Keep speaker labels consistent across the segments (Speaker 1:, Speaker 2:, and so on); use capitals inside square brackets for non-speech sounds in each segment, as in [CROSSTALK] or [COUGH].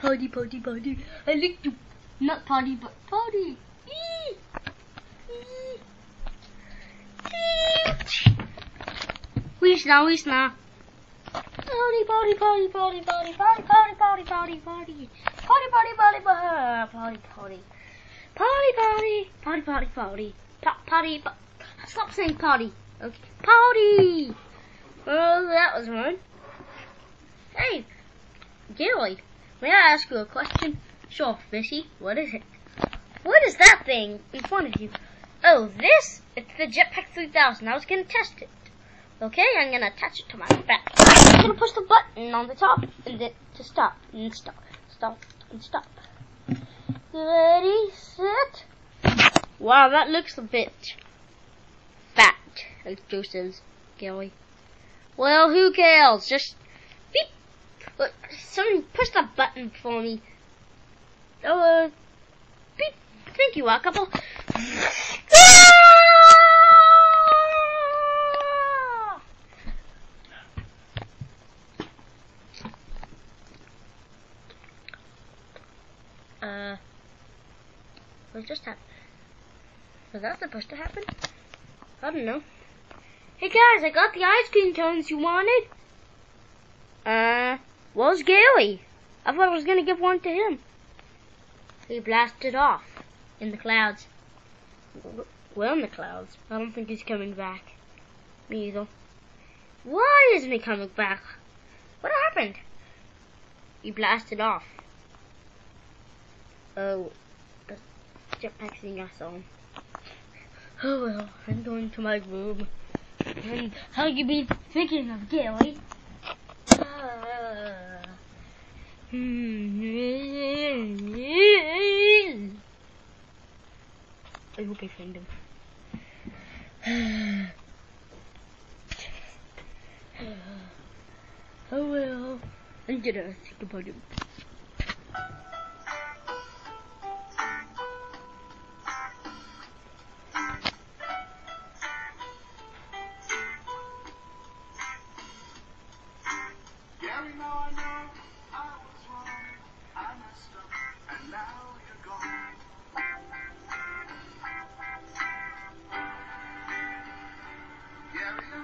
Speaker 1: Party, party, party. I like to not party, but party. Eee. Eee. Wheeze now. Party, party, party, party, party, party, party, party, party, party. Party, party, party, party, party, party. Party, party, party, party, party. Pa- Party, pa- stop saying party. Okay. Party! Oh, that was fun. Hey, Gilly, may I ask you a question? Sure, Fishy. What is it? What is that thing in front of you? Oh, this? It's the Jetpack 3000. I was gonna test it. Okay, I'm gonna attach it to my back. I'm gonna push the button on the top and then to stop and stop, stop and stop. Ready, set. Wow, that looks a bit fat, as Joe says, Gilly. Well, who cares? Just beep. Someone push the button for me. Oh, uh, beep. Thank you, a couple. Uh, what just happened? Was that supposed to happen? I don't know. Hey guys, I got the ice cream cones you wanted. Uh, where's Gary? I thought I was gonna give one to him. He blasted off in the clouds. Well, in the clouds. I don't think he's coming back. Me either. Why isn't he coming back? What happened? He blasted off. Oh, the jetpack thing I saw. Oh well, I'm going to my room. And how you been thinking of Gary? I hope I find him. [SIGHS] oh well, I'm gonna think about him.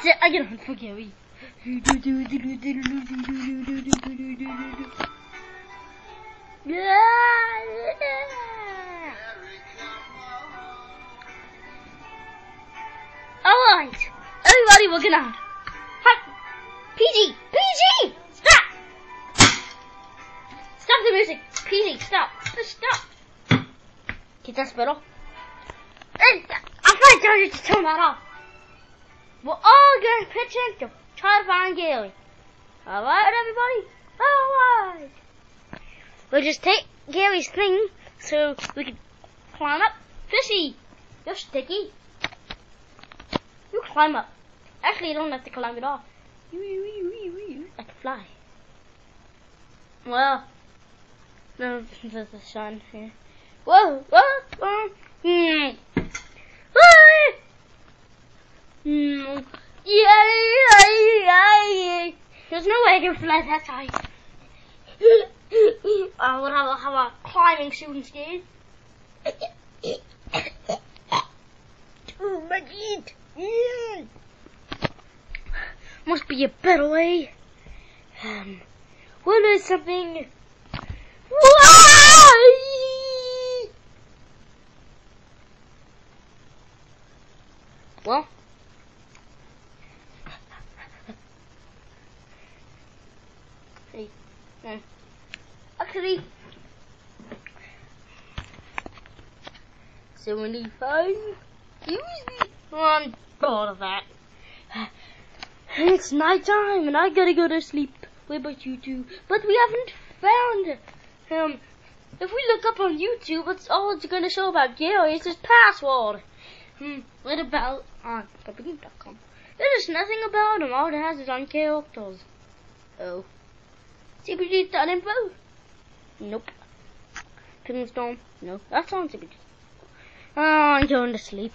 Speaker 1: that's it. I get on for Gary. Alright, everybody looking out. Hi, PG, PG, stop! The music, PG, stop, just stop. Get that spittle. Hey, I'm to tell you to turn that off. We're all gonna pitch in to try to find Gary. Alright, everybody? Alright. We'll just take Gary's thing so we can climb up. Fishy, you're sticky. You climb up. Actually, you don't have to climb it off. I can fly. Well, no, there's the sun here. Whoa, whoa, whoa. Hmm. Hmm. Yeah, yeah, yeah. There's no way I can fly that high. [LAUGHS] I would have a, have a climbing suit instead. oh, my feet. Mm. Must be a better way. Um, what is something? Why? Well. Hey, no. Actually, seventy-five. Oh, I'm bored of that. It's night time and I gotta go to sleep. What about you two? But we haven't found him. If we look up on YouTube, it's all it's gonna show about Gary is his password. Hmm, what about on puppygeek.com? There's nothing about him. All it has is on characters. Oh. CBG.info? Nope. Ping Storm? No. That's on CBG. Oh, I'm going to sleep.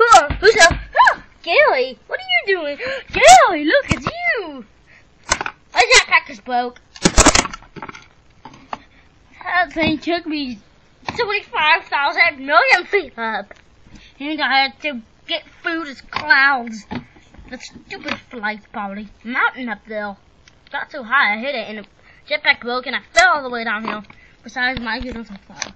Speaker 1: Oh, who's that? Oh, Gary, what are you doing? Gary, look, it's you. My broke. That thing took me 25,000 million feet up. And I had to get food as clouds. The stupid flight probably. Mountain up there. Got so high I hit it and the jetpack broke and I fell all the way downhill. Besides my I fell.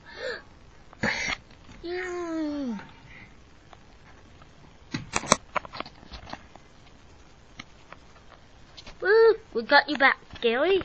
Speaker 1: Woo! We got you back, Gary.